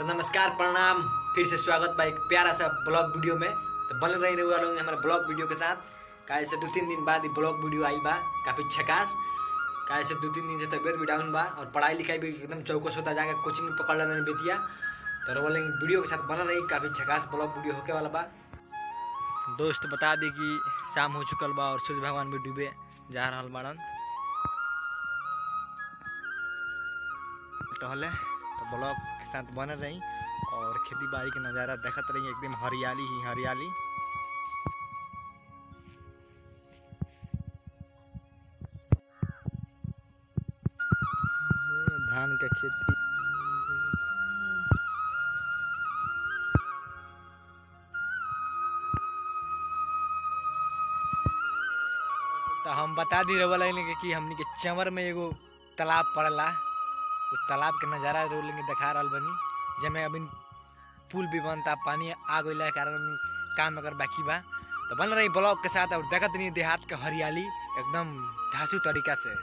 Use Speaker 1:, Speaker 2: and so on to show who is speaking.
Speaker 1: तो नमस्कार, प्रणाम, फिर से स्वागत बा एक प्यारा सा ब्लॉग वीडियो में। तो बन रही रहुआ लोग हमारे ब्लॉग वीडियो के साथ। काहे से दो तीन दिन बाद ब्लॉग वीडियो आई बा, काफ़ी झकास काहे से दो तीन दिन से तबियत भी डाउन बा, और पढ़ाई लिखाई भी एकदम चौकस होता जाके कोचिंग में पकड़ लेने बेतिया तो लोग वीडियो के साथ बन रही काफ़ी झकास ब्लॉग वीडियो होके वाला बा। दोस्त बता दी कि शाम हो चुकल बा और सूर्य भगवान भी डूबे जा रहा बाड़न। टहले। तो ब्लॉग के साथ बने रही और खेती बाड़ी के नज़ारा देखत रही एकदम हरियाली ही हरियाली। धान का खेती। तो हम बता दी रहा कि हमनी के चंवर में एगो तालाब पड़ला। तालाब के नज़ारा रोलेंगे दिखा रहा बनी, जैमें अभी पुल भी बनता पानी आ गई कारण काम अगर बाकी बा। तो बन रही ब्लॉग के साथ और देखत नहीं देहात के हरियाली, एकदम धासु तरीका से।